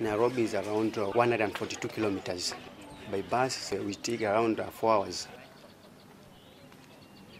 Nairobi is around 142 kilometers. By bus, we take around four hours.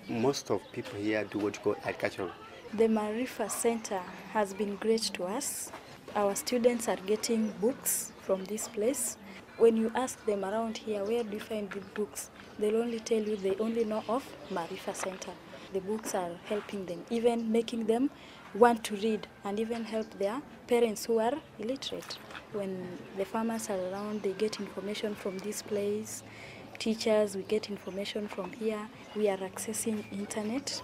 Most of people here do what you call agricultural. The Marifa Center has been great to us. Our students are getting books from this place. When you ask them around here, where do you find good books? They'll only tell you they only know of Marifa Center. The books are helping them, even making them want to read and even help their parents who are illiterate. When the farmers are around, they get information from this place. Teachers, we get information from here. We are accessing internet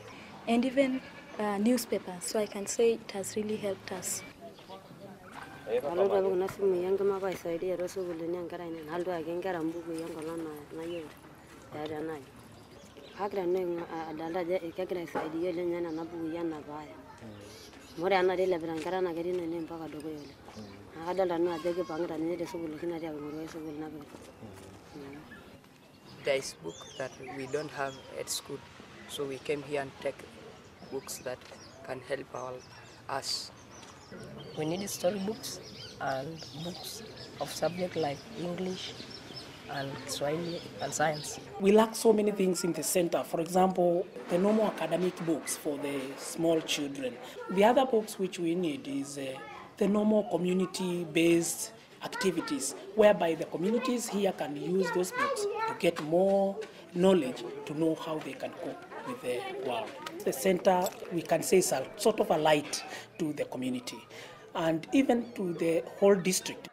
and even uh, newspapers. So I can say it has really helped us. Enaaji. Kagira nanu aing- adolta ajo kegira aisaidia oleng ninye nena bukui enapaaya. Amu ore enari ilepita inkera naa ketii nene mpaka dukuya oleng. Naa mm. kadolta nanu ajo kipang'ita ninye tesukuul oshi natii Akingoru ai mm. sukuul napikita. There is book that we don't have at school, so we came here and take books that can help our, us. We need storybooks and books of subject like English and Swahili and science. We lack so many things in the center. For example, the normal academic books for the small children. The other books which we need is uh, the normal community-based activities, whereby the communities here can use those books to get more knowledge to know how they can cope with the world. The center, we can say, is a sort of a light to the community and even to the whole district.